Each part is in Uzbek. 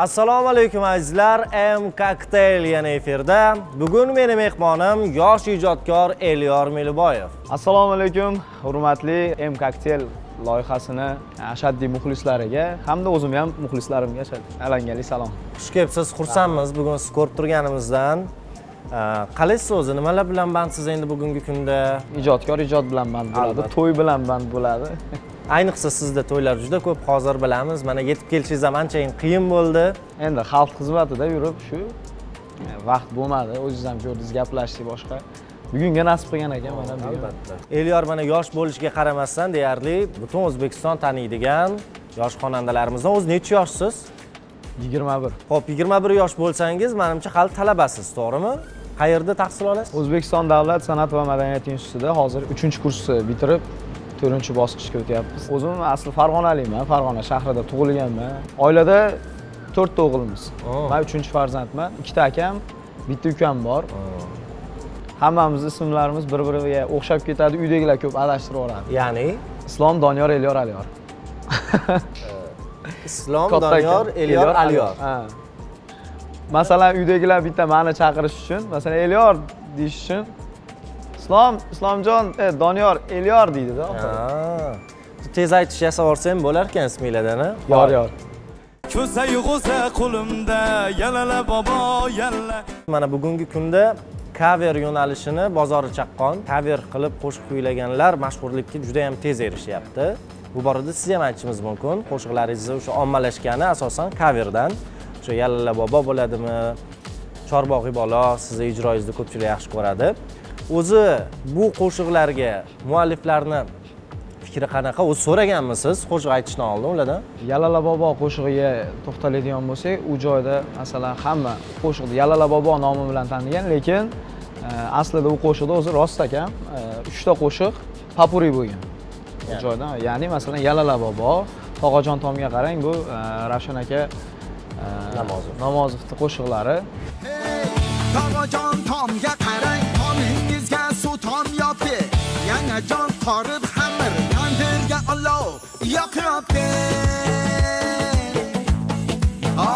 assalomu alaykum azizlar. M cocktail yana efirda. Bugun meni mehmonim yosh ijodkor elyor meliboyev. Assalomu alaykum hurmatli m cocktail loyihasini ashaddiy muxlislariga hamda o'zim ham muxlislarimga alangali salom. Xush kelibsiz xursandmiz bugun sizni ko'rib turganimizdan. Qalaysiz o'zi nimalar bilan bandsiz endi bugungi kunda? Ijodkor ijod bilan band bo'ladi to'y bilan band bo'ladi ayniqsa sizda to'ylar juda ko'p hozir bilamiz. Mana yetib kelishingiz ham anchayin qiyin bo'ldi. Endi xalq xizmatida yurib shu e, vaqt bo'lmadi. O'zingiz ham ko'rdingiz gaplashdik boshqa. Bugunga nasib qilgan ekan mana albatta. Elyor mana yosh bo'lishiga qaramasdan deyarli butun o'zbekiston taniydigan yosh xonandalarimizdan o'zi necha yoshsiz? Yigirma bir. Ho'p yigirma bir yosh bo'lsangiz manimcha hali talabasiz to'g'rimi? Qayerda tahsil olasiz? O'zbekiston davlat san'at va madaniyat institutida hozir uchinchi kursni bitirib to'rtinchi bosqichga o'tyapmiz. O'zim asli farg'onaliman farg'ona shahrida tug'ilganman. Oilada to'rtta o'g'ilmiz man uchinchi farzandman ikkita akam bitta ukam bor. Hammamizni ismlarimiz bir biriga o'xshab ketadi uydagilar ko'p adashtirib yuboradi ya'ni? Islom doniyor elyor aliyor. Islom doniyor elyor aliyor. Masalan uydagilar bitta mani chaqirish uchun masalan elyor deyish uchun islom islomjon e, doniyor elyor deydida Ha. tez aytish yasab yuborsam bo'lar ekan isminglardan a? yor yor. Ko'zay g'o'za qo'limda yalala bobo yalla. Mana bugungi kunda cover yo'nalishini bozori chaqqon cover qilib qo'shiq kuylaganlar mashhurlikka juda ham tez erishyapti. Bu borada siz ham aytishingiz mumkin qo'shiqlaringizni o'sha ommalashgani asosan coverdan o'sha yallala bobo bo'ladimi chorbog'iy bola sizni ijroyingizni ko'pchilik yaxshi ko'radi o'zi bu qo'shiqlarga mualliflarni fikri qanaqa? O'zi so'raganmisiz? Qo'shiq aytishdan oldin ulardan yalala bobo qo'shig'iga to'xtaladigan bo'lsak u joyda masalan hamma qo'shiqni yalala bobo nomi bilan tanigan lekin e, aslida u qo'shiqda o'zi rost ekan uchta qo'shiq papuri bo'lgan u joyda. Ya'ni masalan yalala bobo tog'ajon tomga qarang bu e, ravshan aka e, Namozov. namozovni qo'shiqlari. Tog'ajon tomga yangajon qorib xamir tandirga olov yoqyapti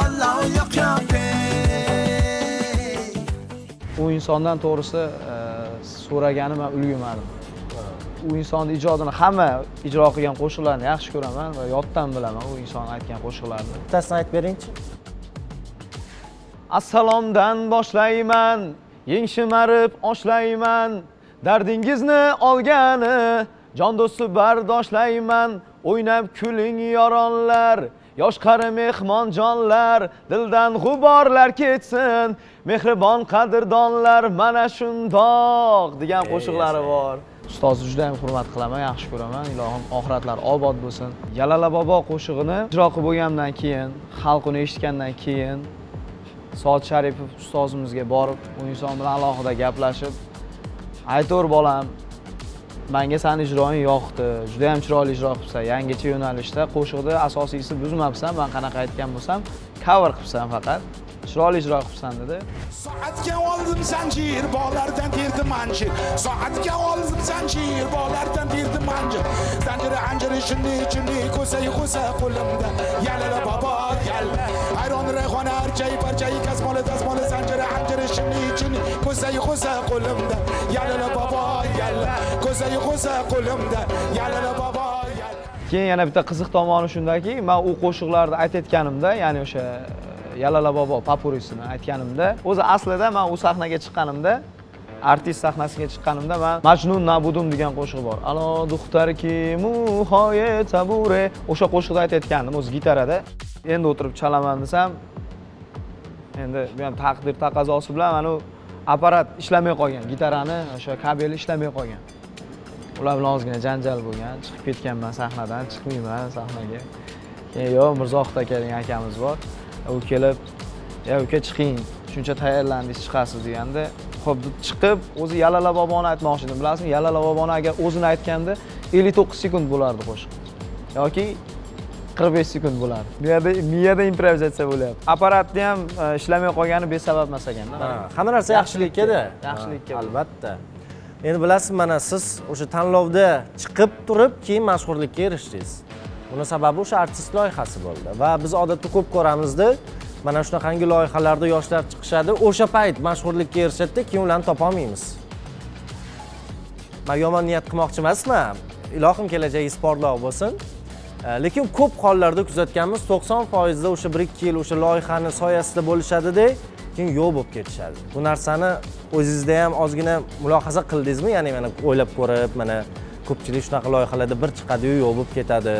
olov yoqyapti u insondan to'g'risi e, so'ragani man ulgurmadim. U insonni ijodini hamma ijro qilgan qo'shiqlarni yaxshi ko'raman va yoddan bilaman u inson aytgan qo'shiqlarni. Bittasini aytib beringchi. Assalomdan boshlayman yeng shimarib oshlayman dardingizni olgani jon do'sti bardoshlayman o'ynab kuling yoronlar yosh qari mehmonjonlar dildan g'uborlar ketsin mehribon qadrdonlar mana shundoq degan qo'shiqlari bor. ustozni juda ham hurmat qilaman yaxshi ko'raman. Ilohim oxiratlari obod bo'lsin. Yalala bobo qo'shig'ini ijro qilib bo'lgandan keyin xalq uni eshitgandan keyin soat sharipov ustozimizga borib u inson bilan alohida gaplashib aytaver bolam. Manga sani ijroing yoqdi juda yam chiroyli ijro qilibsan. Yangicha yo'nalishda qo'shiqni asosiysi buzmabsan man qanaqa aytgan bo'lsam cover qilibsan faqat. Chiroyli ijro qilibsan dedi. Soatga oldim zanjir bog'lardan terdi manjir soatga oldim zanjir bog'lardan terdi manjir zanjiri anjiri chinni chinni ko'say ko'sa qo'limda. Yalala bobo yalla. Ayron rayhona archayi parchayi kasmoli dasmoli zanjiri anjiri chinni chinni ko'sa qo'limda yalala bobo yalla. Ko'say ko'sa qo'limda yalala bobo yalla. Keyin yana bitta qiziq tomoni shundaki man u qo'shiqlarni aytayotganimda ya'ni o'sha e, yalala bobo papurisini aytganimda o'zi aslida man u sahnaga chiqqanimda artist sahnasiga chiqqanimda man majnun nabudum degan qo'shiq bor. Alo duxtarki muhoye tabure. O'sha qo'shiqni aytayotgandim o'zi gitarada. Endi o'tirib chalaman desam endi bu ham taqdir taqozosi bilan mana apparat ishlamay qolgan gitarani o'sha kabeli ishlamay qolgan. Ular bilan ozgina janjal bo'lgan chiqib ketganman sahnadan chiqmayman sahnaga. Keyin yo'q mirzohid aka degan akamiz bor. U kelib ya uka chiqing shuncha tayyorlandingiz chiqasiz deganda ho'p deb chiqib o'zi yalala boboni aytmoqchi edim. Bilasizmi yalala boboni agar o'zini aytganda ellik to'qqiz sekund bo'lardi qo'shiq. Yoki qirq besh sekund bo'lardi. Bu yerda miyada improvizatsiya bo'lyapti. Apparatni ham e, ishlamay qolgani besabab emas ekanda Ha, hamma narsa yaxshilikkada yaxshilikka albatta. Endi bilasiz mana siz o'sha tanlovda chiqib turib keyin mashhurlikka erishdingiz. Buni sababi o'sha artist loyihasi bo'ldi va biz odatda ko'p ko'ramizda mana shunaqangi loyihalarda yoshlar chiqishadi o'sha payt mashhurlikka erishadida keyin ularni topolmaymiz. Man yomon niyat qilmoqchi emasman ilohim kelajagingiz porloq bo'lsin Э, lekin ko'p hollarda kuzatganmiz. To'qson foizda o'sha bir ikki yil o'sha loyihani soyasida bo'lishadida keyin yo'q bo'lib ketishadi. Bu narsani o'zingizda ham ozgina mulohaza qildingizmi? Ya'ni mana o'ylab ko'rib mana ko'pchilik shunaqa loyihalarda bir chiqadiyu yo'q bo'lib ketadi.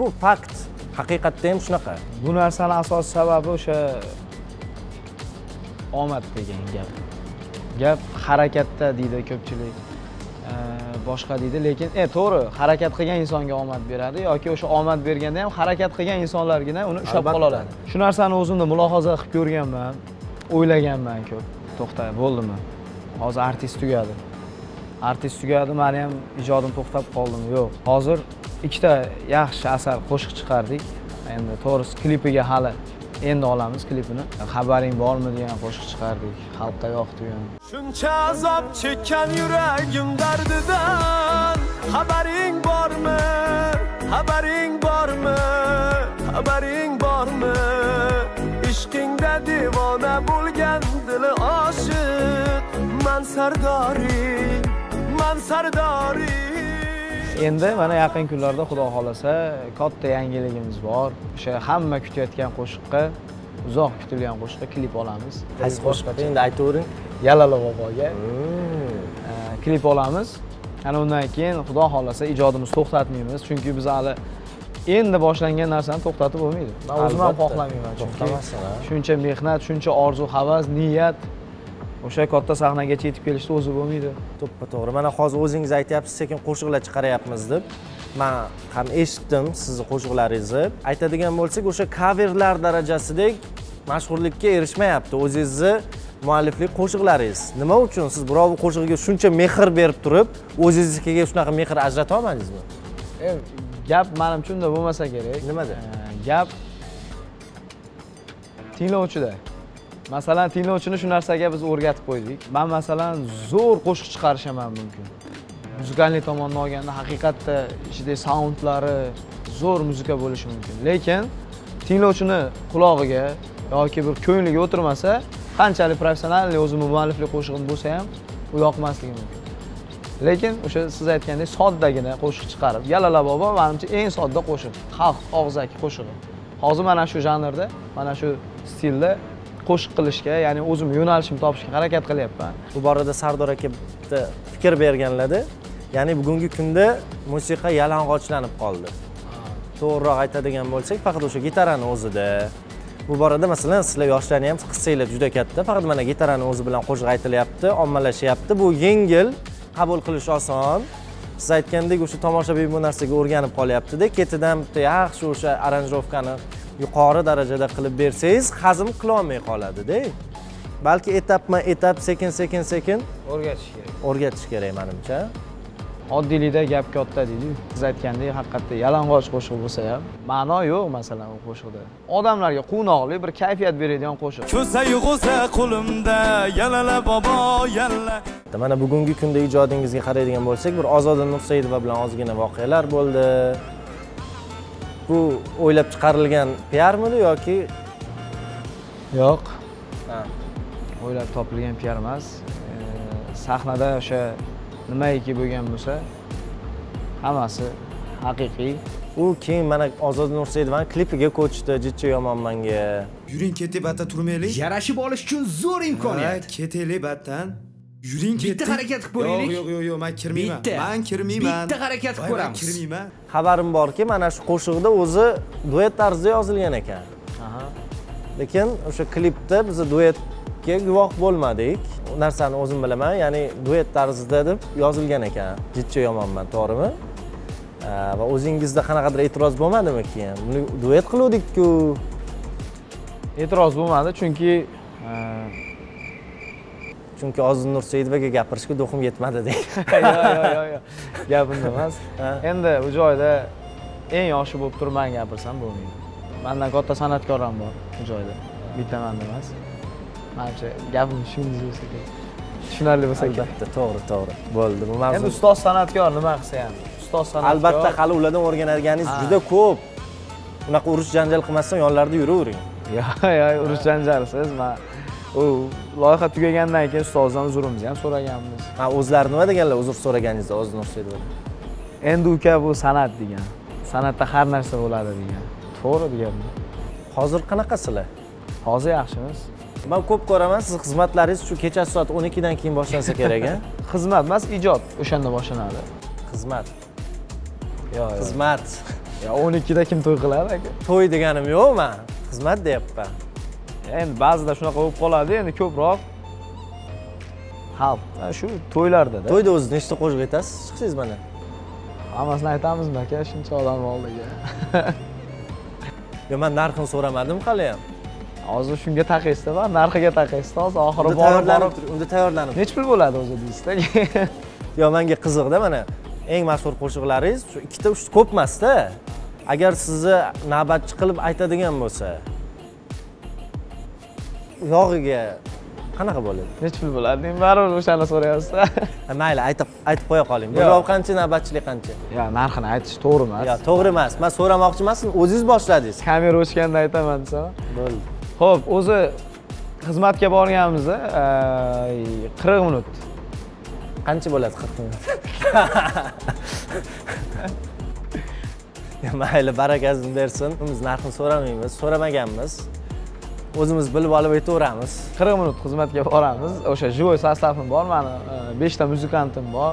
Bu fakt haqiqatda ham shunaqa. Bu narsani asosiy sababi o'sha omad degan gap. Gap harakatda deydi ko'pchilik. Boshqa deydi. Lekin e to'g'ri harakat qilgan insonga omad beradi yoki o'sha omad berganda ham harakat qilgan insonlargina uni ushlab qola oladi. Shu narsani o'zimda mulohaza qilib ko'rganman o'ylaganman ko'p. To'xta bo'ldimi? Hozir artist tugadi. Artist tugadi mani ham ijodim to'xtab qoldimi? Yo'q. Hozir ikkita yaxshi asar qo'shiq chiqardik. Endi to'g'risi klipiga hali endi olamiz klipini xabaring bormi degan qo'shiq chiqardik xalqqa yoqdi Shuncha azob chekkan yuragim dardidan Xabaring bormi? Xabaring bormi? Xabaring bormi? Ishqingda devona bo'lgan dili oshiq Man sardoring, man sardoring endi mana yaqin kunlarda xudo xohlasa katta yangiligimiz bor. O'sha hamma kutayotgan qo'shiqqa uzoq kutilgan qo'shiqqa klip olamiz. Qaysi qo'shiq endi aytavering. Yalala boboga. E, klip olamiz. Ana undan keyin xudo xohlasa ijodimizni to'xtatmaymiz. Chunki biz hali endi boshlangan narsani to'xtatib bo'lmaydi. Man o'zim ham xohlamayman chunki shuncha mehnat shuncha orzu havas niyat o'sha katta sahnagacha yetib kelishni o'zi bo'lmaydi. To'ppa to'g'ri. Mana hozir o'zingiz aytyapsiz sekin qo'shiqlar chiqaryapmiz deb. Man ham eshitdim sizni qo'shiqlaringizni. Aytadigan bo'lsak o'sha kaverlar darajasidek mashhurlikka erishmayapti o'zingizni mualliflik qo'shiqlaringiz. Nima uchun siz birovni qo'shig'iga shuncha mehr berib turib o'zingiznikiga shunaqa mehr ajrata olmadingizmi E, gap manimcha unda bo'lmasa kerak. Nimada? E, gap tinglovchida masalan tinglovchini shu narsaga biz o'rgatib qo'ydik. Man masalan zo'r qo'shiq chiqarishaman mumkin. Muzikalniy tomondan olganda haqiqatda ichidagi saundlari zo'r muzika bo'lishi mumkin. Lekin tinglovchini qulog'iga yoki bir ko'ngliga o'tirmasa qanchalik professional o'zi mualliflik qo'shig'im bo'lsa ham u yoqmasligi mumkin. Lekin o'sha siz aytgandek soddagina qo'shiq chiqarib yalala bobo manimcha eng sodda qo'shiq xalq og'zaki qo'shig'i. Hozir mana shu janrda mana shu stilda qo'shiq qilishga ya'ni o'zim yo'nalishimni topishga harakat qilyapman. Bu borada sardor aka bitta fikr berganlarda ya'ni bugungi kunda musiqa yalang'ochlanib qoldi. To'g'riroq aytadigan bo'lsak faqat o'sha gitarani o'zida. Bu borada masalan sizlar yoshlarni ham qissanglar juda katta faqat mana gitarani o'zi bilan qo'shiq aytilyapti ommalashyapti bu yengil qabul qilish oson. Siz aytgandek o'sha tomoshabin bu narsaga o'rganib qolyaptida. Ketidan bitta yaxshi o'sha aranjirovkani yuqori darajada qilib bersangiz hazm qilolmay qoladida. Balki etapma etap sekin sekin sekin o'rgatish kerak. o'rgatish kerak manimcha. Oddiylikda gap katta deydiku siz aytgandek haqiqatda yalang'och qo'shiq bo'lsa ham ma'no yo'q masalan u qo'shiqda. Odamlarga quvnoqli bir kayfiyat beradigan qo'shiq. Ko'sa yug'usa qo'limda Yalala bobo yalla. Mana bugungi kunda ijodingizga qaraydigan bo'lsak bir ozoda nursaidova bilan ozgina voqealar bo'ldi bu o'ylab chiqarilgan piarmidi yoki? Yo'q. Ha. o'ylab topilgan piar emas. Sahnada o'sha nimaiki bo'lgan bo'lsa hammasi haqiqiy. U keyin mana ozoda nursaidovani klipiga ko'chdi jidcha yomonmanga yuring ketdik battan turmaylik yarashib olish uchun zo'r imkoniyat. Ketaylik battan yuring ketdik Bitta harakat qilib ko'raylik. yo'q yo'q yo'q man kirmayman Bitta. man kirmayman Bitta harakat qilib ko'ramiz. kirmayman xabarim borki mana shu qo'shiqda o'zi duet tarzida yozilgan ekan. Lekin o'sha klipda biz duetga guvoh bo'lmadik. U narsani o'zim bilaman ya'ni duet tarzida deb yozilgan ekan. Jidcha yomonman to'g'rimi? Va o'zingizda qanaqadir e'tiroz bo'lmadimi keyin? Buni duet qiluvdik-ku. E'tiroz bo'lmadi chunki chunki oziz nursaidovaga gapirishga do'qim yetmadi deydi. Yo'q yo'q yo'q gap unda emas. Endi u joyda eng yoshi bo'lib turib man gapirsam bo'lmaydi. Mandan katta san'atkor ham bor u joyda. Bitta manda emas. Manimcha gapim tushundingiz bo'lsa kerak. Tushunarli bo'lsa kerak. Albatta to'g'ri to'g'ri. Bo'ldi bu endi mavzu ustoz san'atkor nima qilsa ham. Ustoz san'atkor albatta hali ulardan o'rganadiganingiz juda ko'p. Unaqa urush janjal qilmasdan yonlarida yuravering. Yo'q yo'q urush janjalsiz man u loyiha tugagandan keyin ustozdan uzrimizni ham so'raganmiz. Ha o'zlari nima deganlar uzr so'raganingizda ozgina urishaydi endi uka bu san'at degan. San'atda har narsa bo'ladi degan. To'g'ri deganman hozir qanaqasizlar hozir yaxshimiz. Man ko'p ko'raman sizni xizmatlaringiz shu kechasi soat o'n ikkidan keyin boshlansa kerak a xizmat emas ijod o'shanda boshlanadi. Xizmat. Yo'q xizmat. Ya, o'n ikkida kim to'y qiladi aka? To'y deganim yo'q man. Xizmat deyapman endi ba'zida shunaqa bo'lib qoladi. Endi ko'proq xalq shu to'ylardada. To'yda o'zi nechta qo'shiq aytasiz? Chiqsangiz mana. Hammasini aytamizmi aka? Shuncha odam oldiga. Yo man narxini so'ramadim hali ham? Hozir shunga taqaysizda va narxiga taqaysizda hozir oxiri borib borib unda tayyorlanib. Nechi pul bo'ladi o'zi deysizda yo manga qiziqda mana eng mashhur qo'shiqlaringiz shu ikkita uchta ko'p emasda agar sizni navbatchi qilib aytadigan bo'lsa yog'iga qanaqa bo'ladi nechi pul bo'ladi baribir o'shani so'rayapsizda Ha, mayli aytib aytib qo'ya qoling. Bir Yo'q. rov qancha navbatchilik qancha? Yo narxini aytish to'g'ri emas. Yo to'g'ri emas. Man so'ramoqchi emasman o'zingiz boshladingiz. Kamera o'chganda aytaman desam. Bo'ldi. Ho'p o'zi xizmatga borganimizda qirq minut. Qancha bo'ladi qirq minut? Mayli barakasini bersin. Biz narxini so'ramaymiz so'ramaganmiz o'zimiz bilib olib aytaveramiz. Qirq minut xizmatga boramiz. O'sha живой составim bor mani e, beshta muzikantim bor.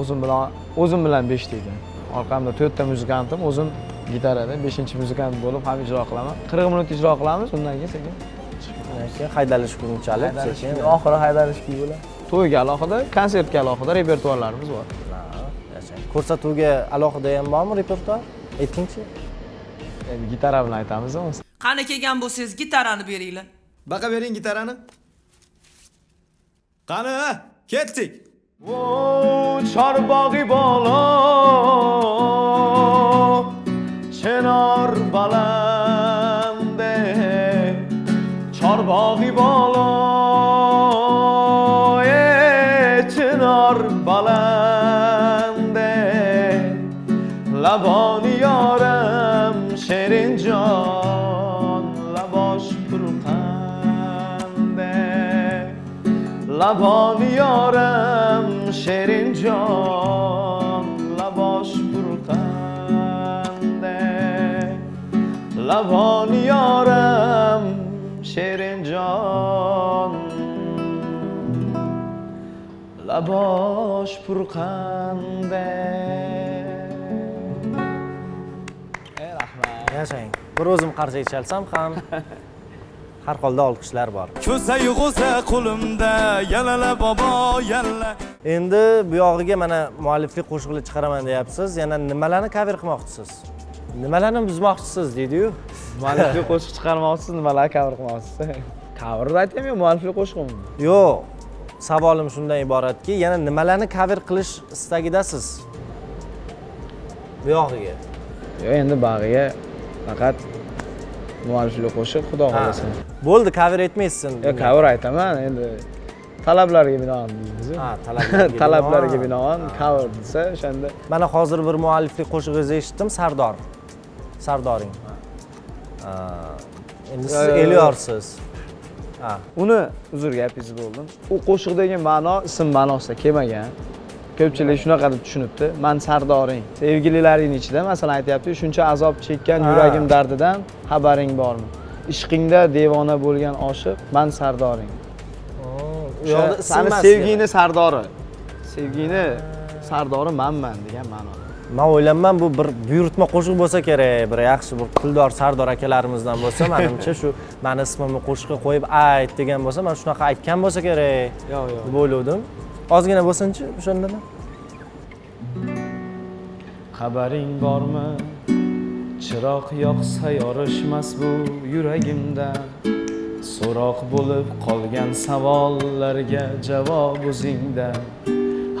O'zim bilan o'zim bilan beshta ekan. Orqamda to'rtta muzikantim o'zim gitarada beshinchi muzikant bo'lib ham ijro qilaman. Qirq minut ijro qilamiz undan keyin sekin. Keyin haydalish kunchalik sekin. oxiri haydalish bo'ladi. To'yga alohida konsertga alohida repertuarlarimiz bor. Ko'rsatuvga alohida ham bormi repertuar? Aytingchi. Endi gitara bilan aytamiz qani kelgan bo'lsangiz gitarani beringlar. Baqa bering gitarani. Qani ketdik. Chorbog'i bolo chinor balande chorbog'i bolo laboni yoram shirin jon labosh purqande laboni yoram shirin jon labosh purqande ey rahmat yashang bir o'zim qarsak chalsam ham har holda olqishlar bor. Ko'sayu g'o'za qo'limda yalala bobo yalla. Endi bu yog'iga mana mualliflik qo'shiqlar chiqaraman deyapsiz. Yana nimalarni cover qilmoqchisiz? Nimalarni buzmoqchisiz deydiyu? Mualliflik qo'shiq chiqarmoqchisiz nimalar cover qilmoqchisiz? Coverni aytaymi mualliflik qo'shig'imi yo'q. Savolim shundan iboratki yana nimalarni cover qilish istagidasiz? Bu yog'iga. Yo'q endi bag'iga faqat mualliflik qo'shiq xudo xohlasa. Bo'ldi cover etmaysiz endi yo'q cover aytaman endi talablarga binoan deymiz ha talablarga talablarga binoan. cover desa o'shanda mana hozir bir mualliflik qo'shig'ingizni eshitdim sardor. Sardoring. Endi siz Yo, yo, yo. elyorsiz uni uzr gapingizni bo'ldim. U qo'shiqdagi ma'no ism ma'nosida kelmagan ko'pchilik shunaqa deb tushunibdi. Man sardoring. Sevgililaring ichida masalan aytyapti shuncha azob chekkan yuragim dardidan xabaring bormi? Ishqingda devona bo'lgan oshiq man sardoring. U yoqda sani sevgini sardori. Sevgini sardori manman degan ma'noda man o'ylayapman bu bir buyurtma qo'shiq bo'lsa kerak bir yaxshi bir puldor sardor akalarimizdan bo'lsa manimcha shu mani ismimni qo'shiqqa qo'yib ayt degan bo'lsa man shunaqa aytgan bo'lsa kerak yo'q yo'q deb o'ylavdim ozgina bo'lsinchi o'shandalar xabaring bormi? Chiroq yoqsa yorishmas bu yuragimda. So'roq bo'lib qolgan savollarga javob o'zingda.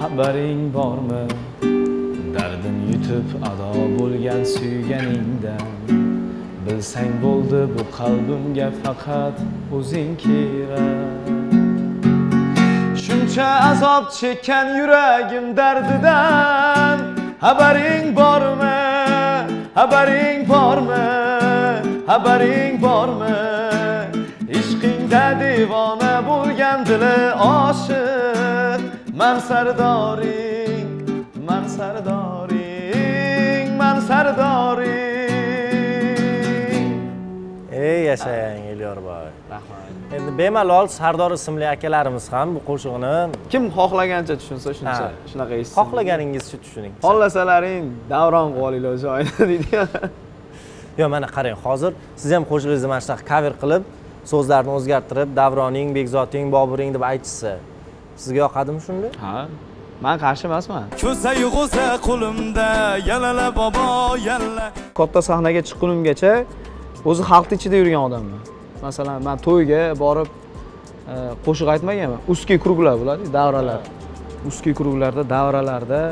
Xabaring bormi? Dardim yutib ado bo'lgan suyganingdan bilsang bo'ldi bu qalbimga faqat o'zing kerak. Shuncha azob chekkan yuragim dardidan. Xabaring bormi? Xabaring bormi? Xabaring bormi? Ishqingda devona bo'lgan dili oshiq. Man sardoring man sardoring man sardoring. Ey yashang elyorboy rahmat endi bemalol sardor ismli akalarimiz ham bu qo'shiqni kim xohlagancha tushunsa shuncha Ha. shunaqa eshitsin xohlaganingizcha tushuning. Xohlasalaring davron qilib olinglar o'sha deydigan yo'q mana qarang hozir siz ham qo'shig'ingizni mana shunaqa cover qilib so'zlarni o'zgartirib davroning bekzoting boburing deb aytishsa sizga yoqadimi shunday? Ha man qarshi emasman. Ko'sayu g'o'za qo'limda yalala bobo yalla. Katta sahnaga chiqqunimgacha o'zi xalqni ichida yurgan odamman masalan man to'yga borib e, qo'shiq aytmaganman. Узкий kruglar bo'ladi davralar. Узкий kruglarda davralarda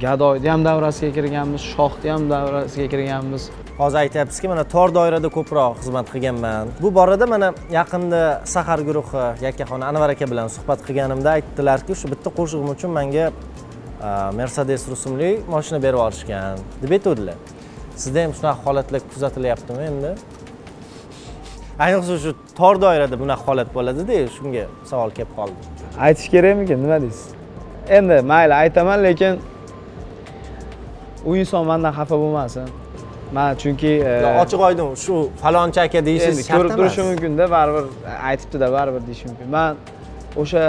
gadoyni ham davrasiga kirganmiz shohni ham davrasiga kirganmiz. Hozir aytyapsizki mana tor doirada ko'proq xizmat qilganman. Bu borada mana yaqinda sahar guruhi yakkaxon anvar aka bilan suhbat qilganimda aytdilarki shu bitta qo'shig'im uchun menga e, mercedes rusumli moshina berib yuborishgan deb aytuvdilar. Sizda ham shunaqa holatlar kuzatilyaptimi endi? Ayniqsa shu tor doirada bunaqa holat bo'ladida shunga savol kelib qoldi. Aytish kerakmikin nima deysiz? Endi mayli aytaman lekin u inson mandan xafa bo'lmasin. Man chunki e, ochiq oydin shu falonchi aka deyishingiz ko'rib turishi mumkinda baribir aytibdida baribir deyish mumkin. Man o'sha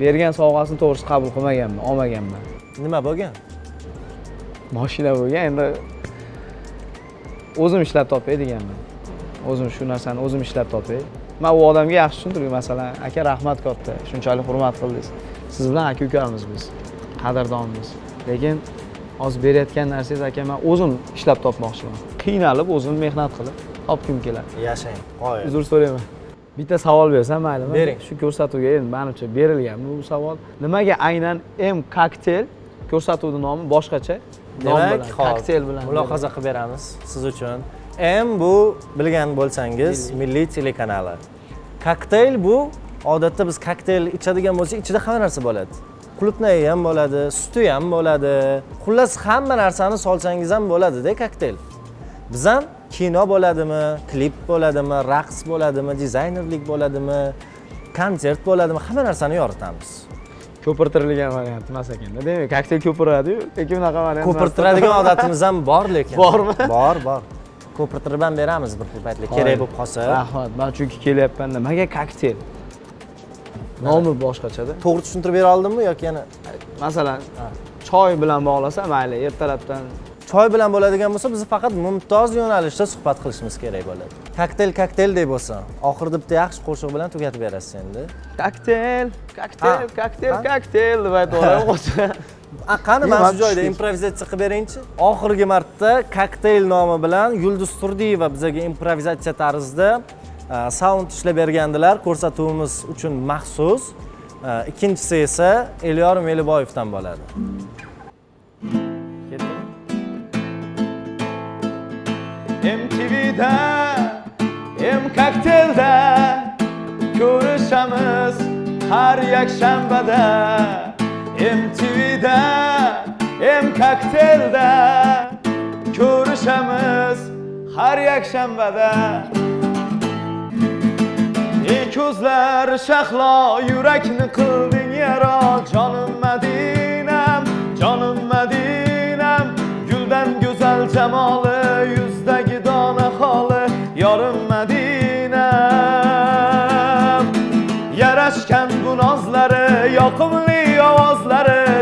bergan sovg'asini to'g'risi qabul qilmaganman olmaganman. Nima bo'lgan? Moshina bo'lgan endi o'zim ishlab topay deganman o'zim shu narsani o'zim ishlab topay. Man u odamga yaxshi tushuntirdim masalan aka rahmat katta shunchalik hurmat qildingiz. Siz bilan aka ukamiz biz qadrdonmiz. Lekin hozir berayotgan narsangiz aka man o'zim ishlab topmoqchiman. Qiynalib o'zim mehnat qilib topgim keladi? Yashang qoyil. Uzr so'rayman. Bitta savol bersam maylimi? Bering. shu ko'rsatuvga endi manimcha berilgan bu savol? Nimaga aynan m koktel ko'rsatuvni nomi boshqacha? Demak koktel bilan. Mulohaza qilib beramiz siz uchun m bu bilgan bo'lsangiz milliy. telekanali. Kokteyl bu odatda biz kokteyl ichadigan bo'lsak ichida hamma narsa bo'ladi. Qulupnayi ham bo'ladi suti ham bo'ladi. Xullas hamma narsani solsangiz ham bo'ladida kokteyl. Biz ham kino bo'ladimi klip bo'ladimi raqs bo'ladimi dizaynerlik bo'ladimi konsert bo'ladimi hamma narsani yoritamiz. Ko'pirtirilgan variant emas ekanda demak koktel ko'piradiyu lekin unaqa variant ko'pirtiradigan odatimiz ham bor lekin. Bormi? bor bor ko'pirtirib ham beramiz bir xil paytlar. Kerak bo'lib qolsa rahmat. Man chunki kelyapman nimaga koktel. Nomi boshqachada? To'g'ri tushuntirib bera oldimmi yoki yana? Masalan choy bilan bog'lasa mayli ertalabdan choy bilan bo'ladigan bo'lsa biz faqat mumtoz yo'nalishda suhbat qilishimiz kerak bo'ladi. Kokteyl kokteylday bo'lsa. Oxirida bitta yaxshi qo'shiq bilan tugatib berasiz endi. Ha. koktel Ha. koktel deb aytaveradi qo'shiq. A, qani mana man shu joyda improvizatsiya qilib beringchi. Oxirgi marta kokteyl nomi bilan yulduz turdiyeva bizga improvizatsiya tarzida saund ishlab bergandilar ko'rsatuvimiz uchun maxsus. Ikkinchisi esa elyor meliboyevdan bo'ladi. MTV'da M koktelda ko'rishamiz har yakshanbada MTV'da M koktelda ko'rishamiz har yakshanbada ey ko'zlar shahlo yurakni qilding yaro jonim madinam jonim madinam guldan go'zal jamoli yuzdagi dona xoli yorim madinam yarashgan bu nozlari yoqimli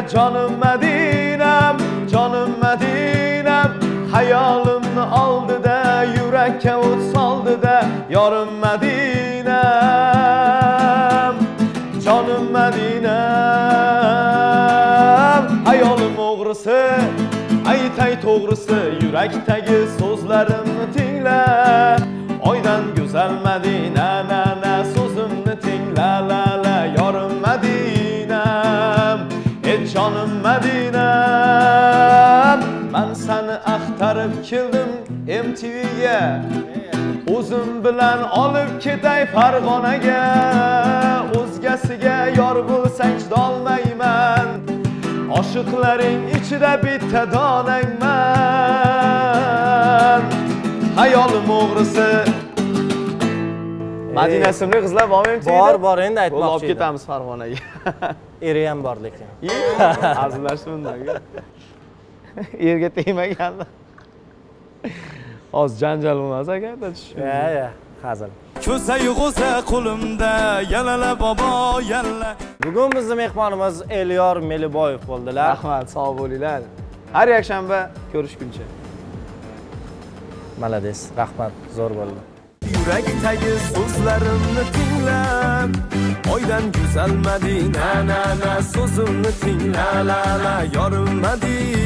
canım jonim madinam jonim madinam hayolimni oldida yurakka o't soldida yorim madinam jonim madinam hayolim o'g'risi aytay to'g'risi yurakdagi so'zlarimni tingla oydan go'zal madina man sani axtarib keldim MTVga o'zim bilan olib ketay farg'onaga. O'zgasiga yor bo'lsang chidolmayman oshiqlaring ichida bitta donangman. Hayolim o'g'risi. Madina ismli qizlar bormi bor bor endi olib aytmoqchi edim. ketamiz farg'onaga. Eri ham bor lekin. Hazillashdi bundan erga tegmaganda hozir janjal bo'lmas akada ya ya hazil. Ko'sayu g'o'za qo'limda yalala bobo yalla. Bugun bizni mehmonimiz elyor meliboyev bo'ldilar. Rahmat sog' bo'linglar. Har yakshanba ko'rishguncha. Malades rahmat zo'r bo'ldi. Yurakdagi so'zlarimni tinglab oydan go'zal madina na na so'zimni tingla la la yorim madina